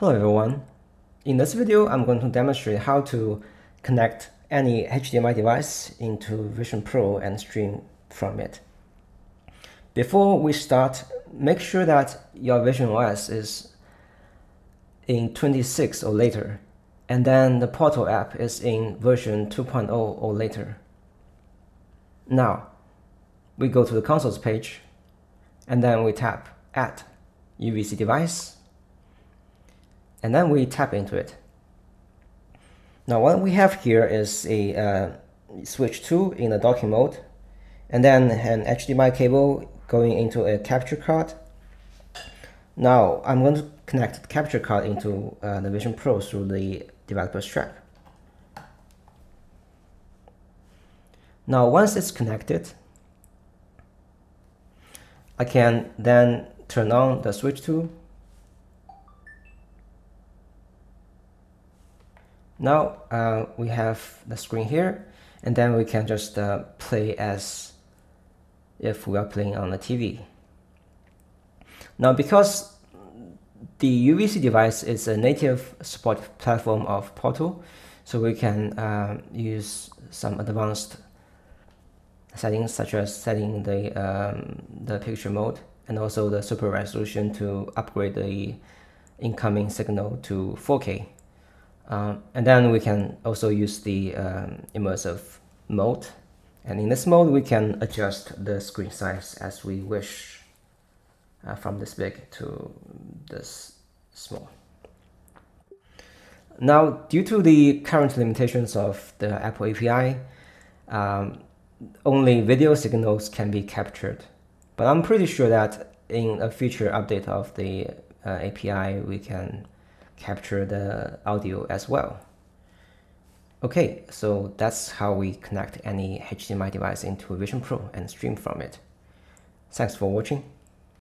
Hello everyone. In this video, I'm going to demonstrate how to connect any HDMI device into Vision Pro and stream from it. Before we start, make sure that your Vision OS is in 26 or later, and then the Portal app is in version 2.0 or later. Now, we go to the consoles page, and then we tap Add UVC device, and then we tap into it. Now what we have here is a uh, switch 2 in the docking mode and then an HDMI cable going into a capture card. Now I'm going to connect the capture card into uh, the Vision Pro through the developer strap. Now once it's connected, I can then turn on the switch 2 Now uh, we have the screen here and then we can just uh, play as if we are playing on the TV. Now because the UVC device is a native support platform of Portal, so we can uh, use some advanced settings such as setting the, um, the picture mode and also the super resolution to upgrade the incoming signal to 4K. Um, and then we can also use the um, immersive mode. And in this mode, we can adjust the screen size as we wish uh, from this big to this small. Now, due to the current limitations of the Apple API, um, only video signals can be captured. But I'm pretty sure that in a future update of the uh, API, we can capture the audio as well. Okay, so that's how we connect any HDMI device into Vision Pro and stream from it. Thanks for watching.